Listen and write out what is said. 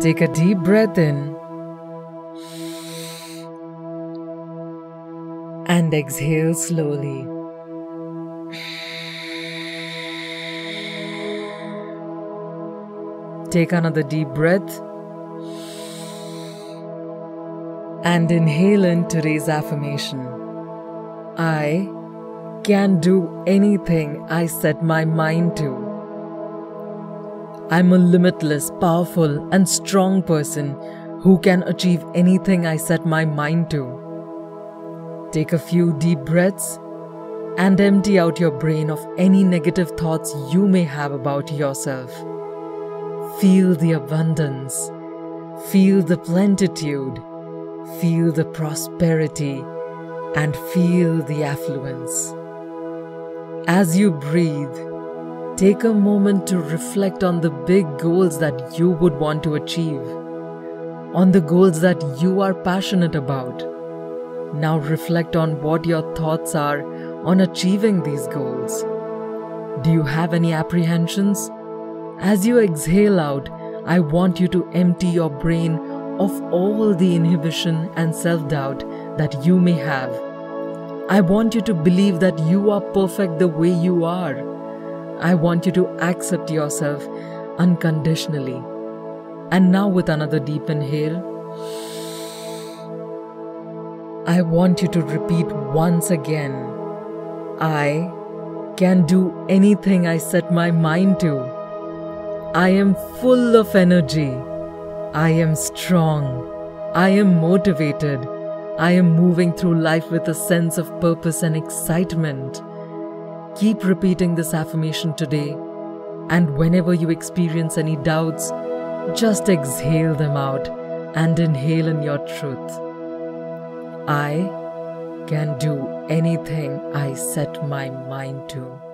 Take a deep breath in and exhale slowly. Take another deep breath and inhale in today's affirmation. I can do anything I set my mind to. I'm a limitless, powerful, and strong person who can achieve anything I set my mind to. Take a few deep breaths and empty out your brain of any negative thoughts you may have about yourself. Feel the abundance, feel the plenitude, feel the prosperity, and feel the affluence. As you breathe, take a moment to reflect on the big goals that you would want to achieve, on the goals that you are passionate about. Now reflect on what your thoughts are on achieving these goals. Do you have any apprehensions? As you exhale out, I want you to empty your brain of all the inhibition and self doubt that you may have. I want you to believe that you are perfect the way you are. I want you to accept yourself unconditionally. And now, with another deep inhale, I want you to repeat once again I can do anything I set my mind to. I am full of energy. I am strong. I am motivated. I am moving through life with a sense of purpose and excitement. Keep repeating this affirmation today, and whenever you experience any doubts, just exhale them out and inhale in your truth. I can do anything I set my mind to.